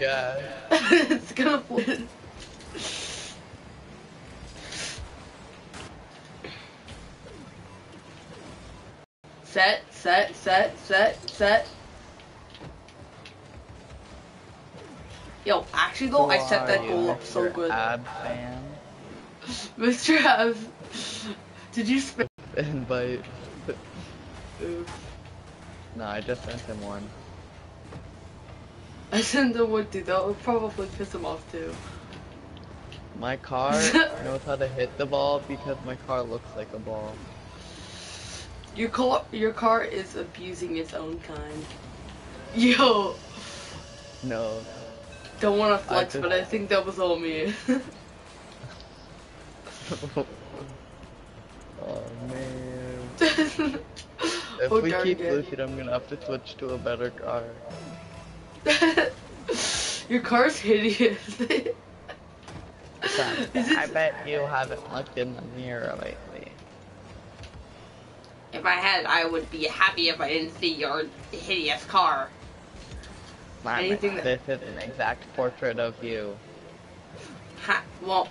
god. it's gonna fall. Set, set, set, set, set. Yo, actually though, I set that goal up so good. Ab fan. Mr. Av, did you spend? Invite. No, I just sent him one. I sent him would do That would probably piss him off too. My car knows how to hit the ball because my car looks like a ball. Your car, your car is abusing its own kind. Yo, No. don't want to flex, just- but I think that was all me. oh man. If oh, we keep it. losing, I'm gonna have to switch to a better car. Your car's hideous. Son, Is it- I bet you haven't looked in the mirror lately. if I had, I would be happy if I didn't see your hideous car. Mom, Anything that- this is an exact portrait of you. Ha- well,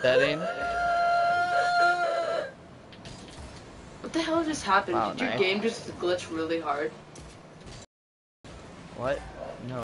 Setting? what the hell just happened? Wow, Did your game just glitch really hard? What?